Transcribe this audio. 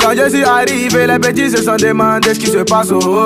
Quand je suis arrivé, les petits se sont demandés ce qui se passe. Oh.